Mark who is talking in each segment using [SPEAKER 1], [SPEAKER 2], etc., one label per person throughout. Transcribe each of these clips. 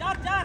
[SPEAKER 1] चार चार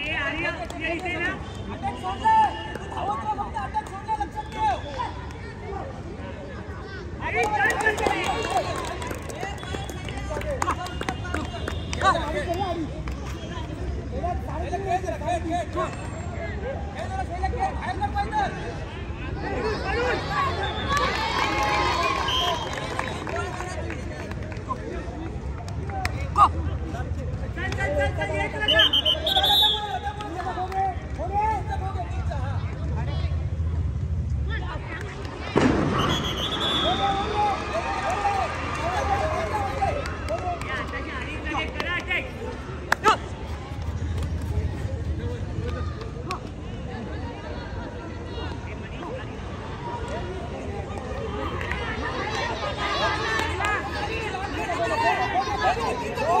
[SPEAKER 1] खेळ खेळ खेळ खेळ खेळ खेळ बाहेर Go!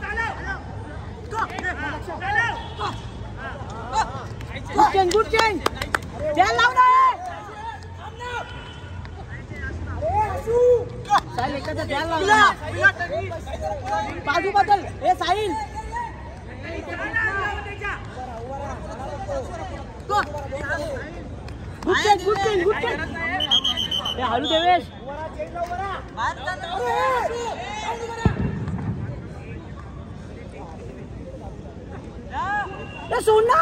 [SPEAKER 1] Good change good change ध्यान लाव ना साहिल एकाचं ध्यान लाव ना. बाजू बदल हे Sahil good change good change good change हे हळू देवेश ए सोड ना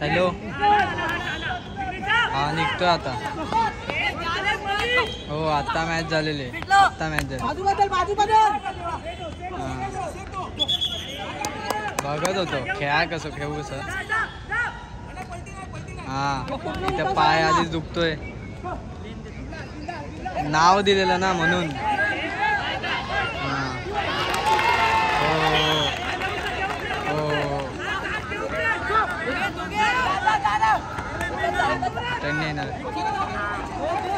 [SPEAKER 2] हॅलो हा निघतोय आता। हो आता मॅच झालेली. आता मॅच झाली
[SPEAKER 1] बाजू बदल बाजू बदल
[SPEAKER 2] बघत होतो. खेळा कसं खेळू कसं. हा इथं पाय आधीच दुखतोय. नाव दिलेलं ना म्हणून.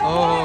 [SPEAKER 2] हो हो.